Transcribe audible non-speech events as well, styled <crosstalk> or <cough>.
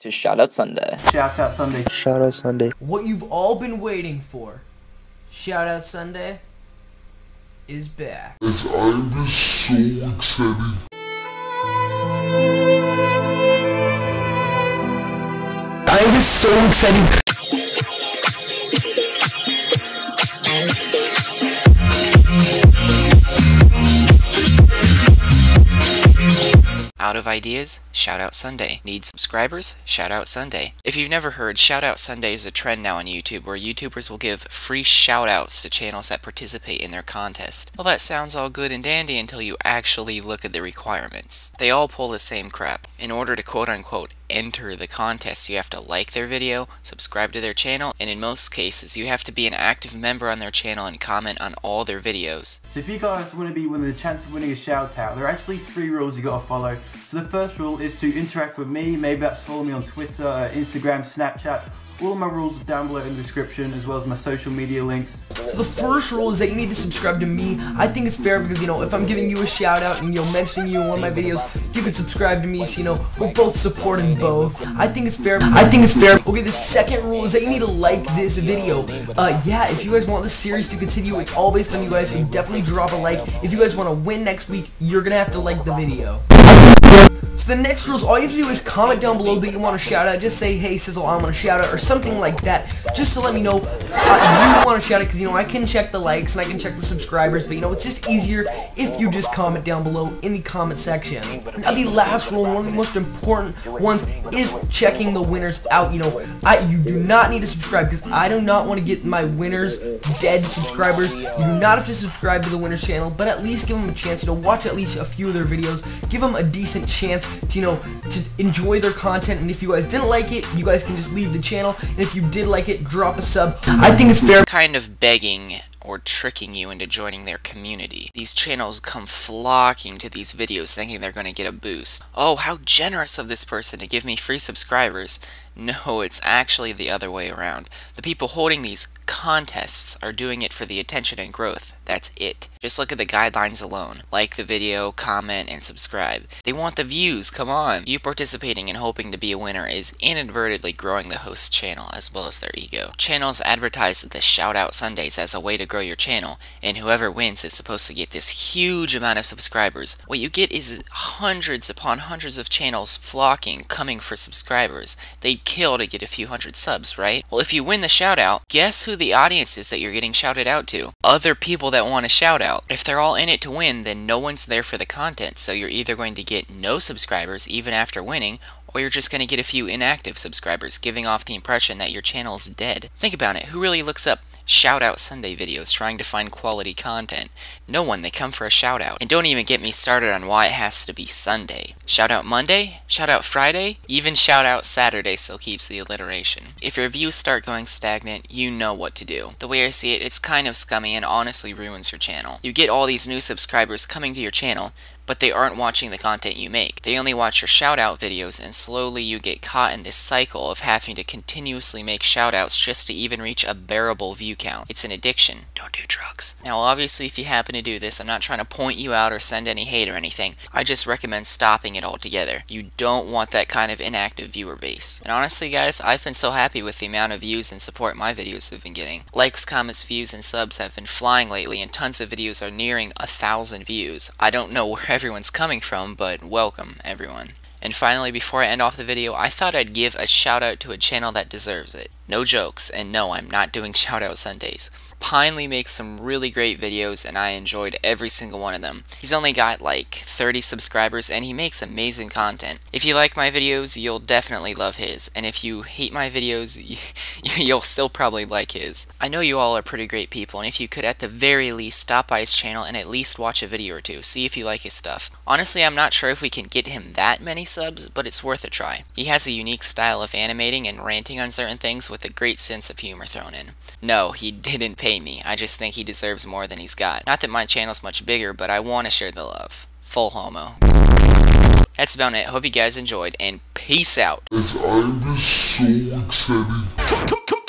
to Shout Out Sunday. Shout Out Sunday. Shout Out Sunday. What you've all been waiting for. Shout Out Sunday is back. As I'm just so excited. I was so excited. Of ideas? Shout Out Sunday. Need subscribers? Shout Out Sunday. If you've never heard, Shout Out Sunday is a trend now on YouTube where YouTubers will give free shout outs to channels that participate in their contest. Well, that sounds all good and dandy until you actually look at the requirements. They all pull the same crap. In order to quote unquote enter the contest, you have to like their video, subscribe to their channel, and in most cases, you have to be an active member on their channel and comment on all their videos. So if you guys want to be one of the chance of winning a shout out, there are actually three rules you gotta follow. So the first rule is to interact with me, maybe that's follow me on Twitter, uh, Instagram, Snapchat. All of my rules are down below in the description as well as my social media links. So the first rule is that you need to subscribe to me. I think it's fair because, you know, if I'm giving you a shout out and, you know, mentioning you in one of my videos, you can subscribe to me so, you know, we're both supporting both. I think it's fair. I think it's fair. Okay, the second rule is that you need to like this video. Uh, yeah, if you guys want this series to continue, it's all based on you guys, so definitely drop a like. If you guys want to win next week, you're gonna have to like the video. So the next rules, all you have to do is comment down below that you want to shout out. Just say, hey Sizzle, I want to shout out, or something like that, just to let me know uh, you want to shout out, because, you know, I can check the likes and I can check the subscribers, but, you know, it's just easier if you just comment down below in the comment section. Now, the last rule, one of the most important ones, is checking the winners out. You know, I you do not need to subscribe, because I do not want to get my winners dead subscribers. You do not have to subscribe to the winners channel, but at least give them a chance, you know, watch at least a few of their videos, give them a decent chance to, you know, to enjoy their content, and if you guys didn't like it, you guys can just leave the channel, and if you did like it, drop a sub. I think it's fair. Kind of begging or tricking you into joining their community. These channels come flocking to these videos thinking they're going to get a boost. Oh, how generous of this person to give me free subscribers. No, it's actually the other way around. The people holding these contests are doing it for the attention and growth. That's it. Just look at the guidelines alone. Like the video, comment, and subscribe. They want the views, come on! You participating and hoping to be a winner is inadvertently growing the host's channel as well as their ego. Channels advertise the Shout Out Sundays as a way to grow your channel, and whoever wins is supposed to get this huge amount of subscribers. What you get is hundreds upon hundreds of channels flocking, coming for subscribers. They'd kill to get a few hundred subs, right? Well, if you win the shout out, guess who the audience is that you're getting shouted out to? Other people that want a shout out. If they're all in it to win, then no one's there for the content, so you're either going to get no subscribers even after winning, or you're just going to get a few inactive subscribers, giving off the impression that your channel is dead. Think about it, who really looks up shout out Sunday videos trying to find quality content. No one, they come for a shout out. And don't even get me started on why it has to be Sunday. Shout out Monday? Shout out Friday? Even shout out Saturday still keeps the alliteration. If your views start going stagnant, you know what to do. The way I see it, it's kind of scummy and honestly ruins your channel. You get all these new subscribers coming to your channel, but they aren't watching the content you make. They only watch your shoutout videos, and slowly you get caught in this cycle of having to continuously make shoutouts just to even reach a bearable view count. It's an addiction. Don't do drugs. Now, obviously, if you happen to do this, I'm not trying to point you out or send any hate or anything. I just recommend stopping it altogether. You don't want that kind of inactive viewer base. And honestly, guys, I've been so happy with the amount of views and support my videos have been getting. Likes, comments, views, and subs have been flying lately, and tons of videos are nearing a thousand views. I don't know <laughs> where everyone's coming from, but welcome, everyone. And finally, before I end off the video, I thought I'd give a shout out to a channel that deserves it. No jokes, and no, I'm not doing <laughs> shout out Sundays. Pinely makes some really great videos and I enjoyed every single one of them. He's only got like 30 subscribers and he makes amazing content. If you like my videos, you'll definitely love his, and if you hate my videos, <laughs> you'll still probably like his. I know you all are pretty great people, and if you could at the very least stop by his channel and at least watch a video or two, see if you like his stuff. Honestly, I'm not sure if we can get him that many subs, but it's worth a try. He has a unique style of animating and ranting on certain things with a great sense of humor thrown in. No, he <laughs> didn't pay me, I just think he deserves more than he's got. Not that my channel's much bigger, but I want to share the love. Full homo. That's about it. Hope you guys enjoyed, and peace out. As I'm just so excited.